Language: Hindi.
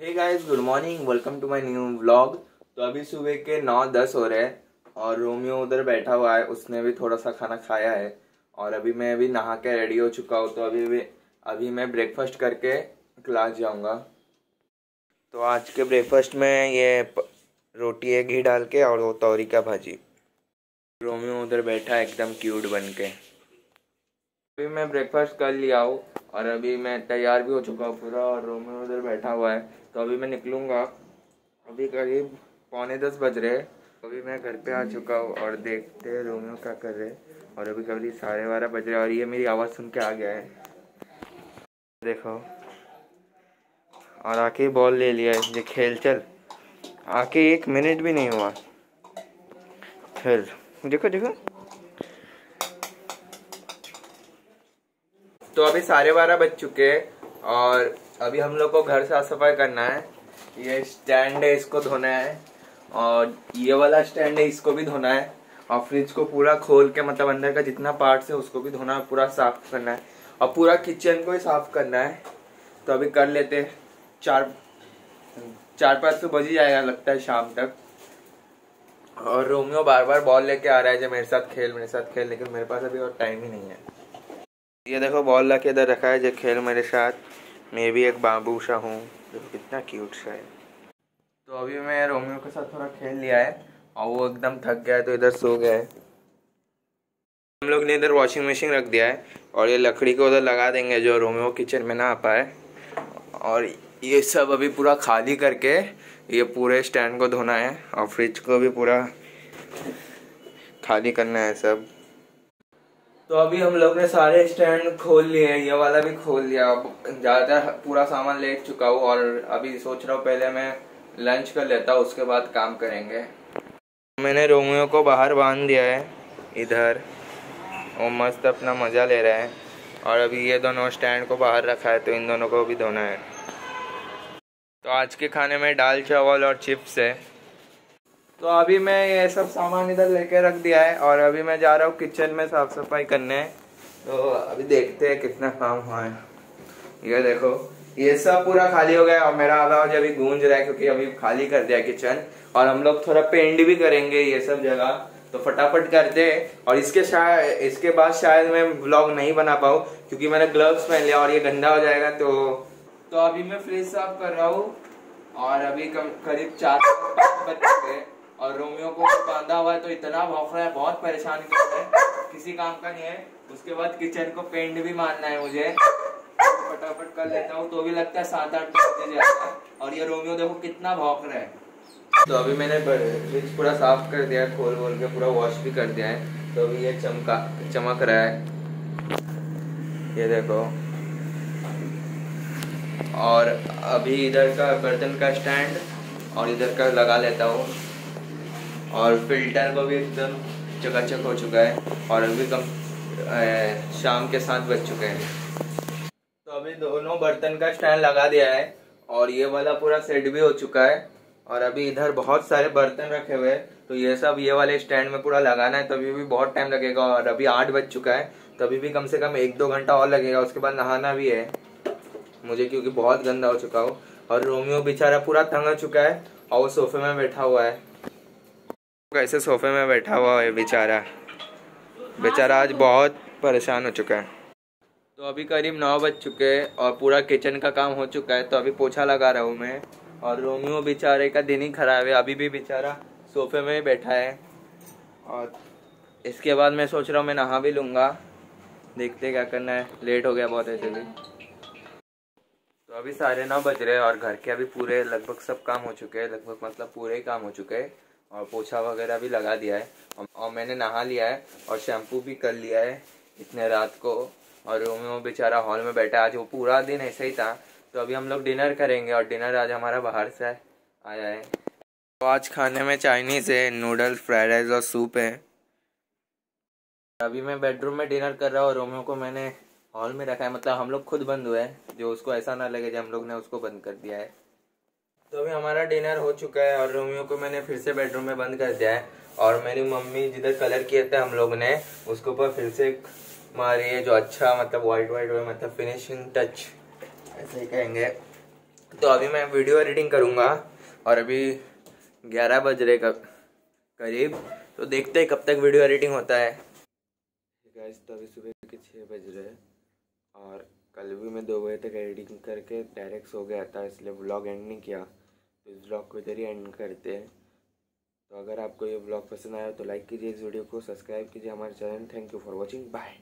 Hey guys good morning welcome to my new vlog तो अभी सुबह के नौ दस हो रहे हैं और रोमियो उधर बैठा हुआ है। उसने भी थोड़ा सा खाना खाया है। और अभी मैं अभी नहा के रेडी हो चुका हूँ। तो अभी भी, अभी मैं ब्रेकफास्ट करके क्लास जाऊँगा। तो आज के ब्रेकफास्ट में ये रोटी है घी डाल के और वो तौरी का भाजी। रोमियो उधर बैठा है एकदम क्यूट बन के। अभी मैं ब्रेकफास्ट कर लिया हूँ। और अभी मैं तैयार भी हो चुका हूँ पूरा। और रोमियो उधर बैठा हुआ है। तो अभी मैं निकलूँगा। अभी करीब पौने दस बज रहे। अभी मैं घर पे आ चुका हूँ और देखते हैं रोमियो क्या कर रहे हैं। और अभी कभी साढ़े बारह बज रहे और ये मेरी आवाज़ सुन के आ गया है। देखो। और आके बॉल ले लिया है। ये खेल चल। आके एक मिनट भी नहीं हुआ। खेल देखो देखो। तो अभी साढ़े बारह बज चुके हैं। और अभी हम लोग को घर साफ़ सफ़ाई करना है। ये स्टैंड है, इसको धोना है। और ये वाला स्टैंड है, इसको भी धोना है। और फ्रिज को पूरा खोल के मतलब अंदर का जितना पार्ट्स है, उसको भी धोना है, पूरा साफ़ करना है। और पूरा किचन को ही साफ़ करना है। तो अभी कर लेते चार चार पाँच तो बज ही जाएगा, लगता है शाम तक। और रोमियो बार बार बॉल लेके आ रहा है, जो मेरे साथ खेल, मेरे साथ खेल, लेकिन मेरे पास अभी और टाइम ही नहीं है। ये देखो, बॉल ला के इधर रखा है जो खेल मेरे साथ। मैं भी एक बाबू सा हूँ। देखो, कितना क्यूट सा है। तो अभी मैं रोमियो के साथ थोड़ा खेल लिया है, और वो एकदम थक गया है तो इधर सो गया है। हम लोग ने इधर वॉशिंग मशीन रख दिया है, और ये लकड़ी को उधर लगा देंगे, जो रोमियो किचन में ना आ पाए। और ये सब अभी पूरा खाली करके ये पूरे स्टैंड को धोना है, और फ्रिज को भी पूरा खाली करना है सब। तो अभी हम लोग ने सारे स्टैंड खोल लिए हैं ये वाला भी खोल लिया। अब ज़्यादा पूरा सामान ले चुका हूँ और अभी सोच रहा हूँ पहले मैं लंच कर लेता हूँ, उसके बाद काम करेंगे। मैंने रोमियो को बाहर बाँध दिया है, इधर। वो मस्त अपना मज़ा ले रहा है। और अभी ये दोनों स्टैंड को बाहर रखा है तो इन दोनों को भी धोना है। तो आज के खाने में दाल चावल और चिप्स है। तो अभी मैं ये सब सामान इधर लेके रख दिया है और अभी मैं जा रहा हूँ किचन में साफ़ सफ़ाई करने। तो अभी देखते हैं कितना काम हुआ है। ये देखो, ये सब पूरा खाली हो गया और मेरा आवाज़ अभी गूंज रहा है क्योंकि अभी खाली कर दिया किचन। और हम लोग थोड़ा पेंट भी करेंगे ये सब जगह। तो फटाफट करते हैं और इसके शायद इसके बाद शायद मैं ब्लॉग नहीं बना पाऊँ क्योंकि मैंने ग्लव्स पहन लिया और ये गंदा हो जाएगा तो। तो अभी मैं फ्रिज साफ़ कर रहा हूँ और अभी कम, करीब चार बज हैं। और रोमियो को बांधा हुआ है तो इतना भौंक रहा है, बहुत परेशान कर रहा है। किसी काम का नहीं है। उसके बाद किचन को पेंट भी मारना है मुझे। फटाफट कर लेता हूँ तो भी लगता है सात आठ बजे जाता है। और ये रोमियो देखो कितना भौंक रहा है। तो अभी मैंने फ्रिज पूरा साफ़ कर दिया है, खोल बोल के पूरा वॉश भी कर दिया है। तो अभी ये चमका, चमक रहा है। ये देखो। और अभी इधर का बर्तन का स्टैंड और इधर का लगा लेता हूँ। और फ़िल्टर को भी एकदम चकाचक हो चुका है और अभी कम शाम के साथ बज चुके हैं। तो अभी दोनों बर्तन का स्टैंड लगा दिया है और ये वाला पूरा सेट भी हो चुका है और अभी इधर बहुत सारे बर्तन रखे हुए हैं। तो ये सब ये वाले स्टैंड में पूरा लगाना है तभी भी बहुत टाइम लगेगा और अभी आठ बज चुका है। तभी भी कम से कम एक दो घंटा और लगेगा, उसके बाद नहाना भी है। मुझे क्योंकि बहुत गंदा हो चुका हो। और रोमियो बेचारा पूरा तंग चुका है और वो सोफे में बैठा हुआ है। कैसे सोफे में बैठा हुआ है बेचारा। बेचारा आज बहुत परेशान हो चुका है। तो अभी करीब नौ बज चुके हैं और पूरा किचन का काम हो चुका है तो अभी पोछा लगा रहा हूँ मैं। और रोमियो बेचारे का दिन ही खराब है, अभी भी बेचारा सोफे में ही बैठा है। और इसके बाद मैं सोच रहा हूँ मैं नहा भी लूँगा। देखते क्या करना है लेट हो गया बहुत ऐसे भी। तो अभी साढ़े नौ बज रहे हैं और घर के अभी पूरे लगभग सब काम हो चुके हैं, लगभग मतलब पूरे ही काम हो चुके हैं। और पोछा वगैरह भी लगा दिया है। और, मैंने नहा लिया है और शैम्पू भी कर लिया है इतने रात को। और रोमियो बेचारा हॉल में बैठा आज वो पूरा दिन ऐसे ही था। तो अभी हम लोग डिनर करेंगे और डिनर आज हमारा बाहर से आया है। तो आज खाने में चाइनीज़ है नूडल्स फ्राइड राइस और सूप है। अभी मैं बेडरूम में डिनर कर रहा हूँ और रोमियो को मैंने हॉल में रखा है। मतलब हम लोग खुद बंद हुए हैं। जो उसको ऐसा ना लगे जो हम लोग ने उसको बंद कर दिया है। तो अभी हमारा डिनर हो चुका है और रोमियो को मैंने फिर से बेडरूम में बंद कर दिया है। और मेरी मम्मी जिधर कलर किए थे हम लोग ने, उसके ऊपर फिर से मारी है जो अच्छा मतलब वाइट वाइट हुआ मतलब फिनिशिंग टच ऐसे ही कहेंगे। तो अभी मैं वीडियो एडिटिंग करूँगा और अभी ग्यारह बज रहे कब, करीब। तो देखते हैं कब तक वीडियो एडिटिंग होता है। तो अभी सुबह के छः बज रहे हैं और कल भी मैं दो बजे तक एडिटिंग करके डायरेक्ट सो गया था, इसलिए ब्लॉग एंड नहीं किया। तो इस ब्लॉग को इधर ही एंड करते हैं। तो अगर आपको ये ब्लॉग पसंद आया तो लाइक कीजिए इस वीडियो को सब्सक्राइब कीजिए हमारे channel thank you for watching bye